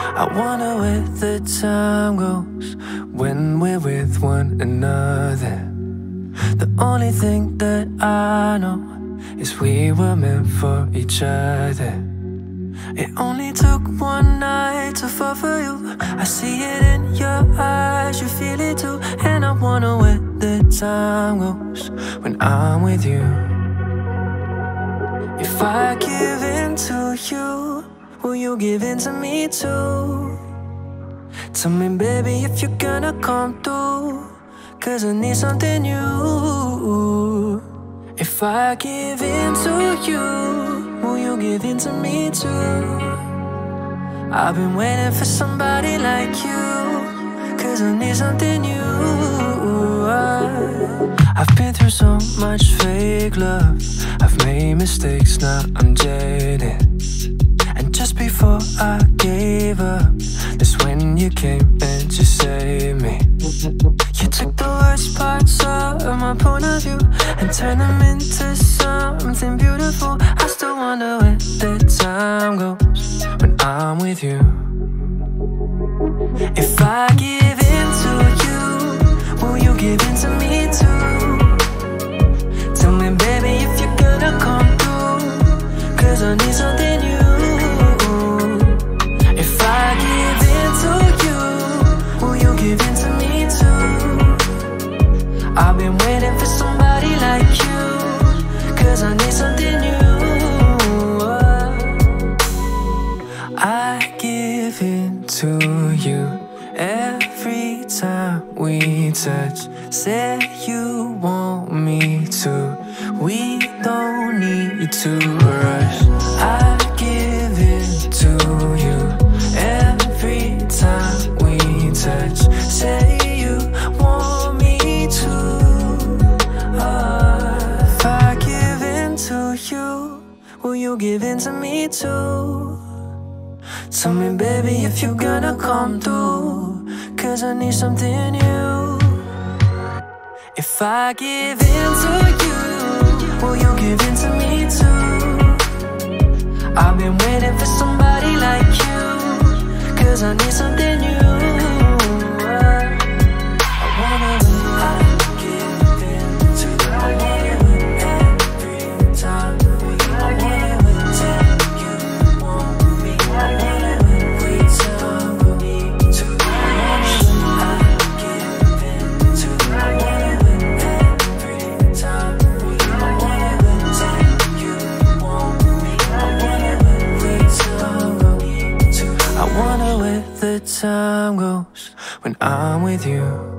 I wonder where the time goes when we're with one another. The only thing that I know is we were meant for each other. It only took one night to fall for you. I see it in your eyes, you feel it too. And I wonder where the time goes when I'm with you. If I give in to you Will you give in to me too? Tell me, baby, if you're gonna come through. Cause I need something new. If I give in to you, will you give in to me too? I've been waiting for somebody like you. Cause I need something new. I've been through so much fake love. I've made mistakes, now I'm jaded before I gave up. That's when you came and you saved me. You took the worst parts of my point of view And turned them into something beautiful. I still wonder where the time goes When I'm with you. If I give in to you Will you give in to me too? Tell me baby if you're gonna come through Cause I need something new to you I give in to you every time we touch. Say you want me to. We don't need to rush. Will you give in to me too? Tell me, baby, if you're gonna come through Cause I need something new If I give in to you Will you give in to me too? I've been waiting for somebody like you Cause I need something new time goes when I'm with you